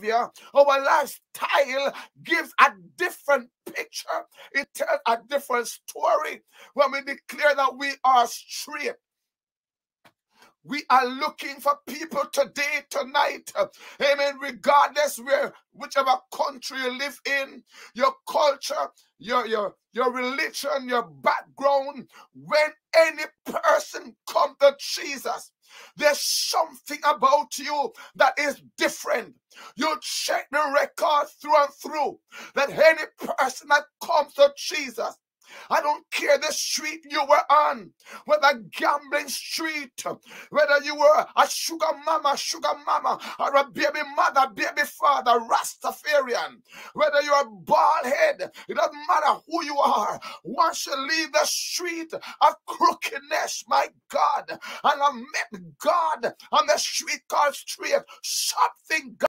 behavior, our lifestyle gives a different picture. It tells a different story when we declare that we are straight. We are looking for people today, tonight. Amen. Regardless where whichever country you live in, your culture, your your your religion, your background, when any person come to Jesus, there's something about you that is different. You check the record through and through that any person that comes to Jesus, I don't care the street you were on, whether gambling street, whether you were a sugar mama, sugar mama, or a baby mother, baby father, Rastafarian, whether you're a bald head, it doesn't matter who you are. Once you leave the street of crookedness, my God, and I met God on the street called street, something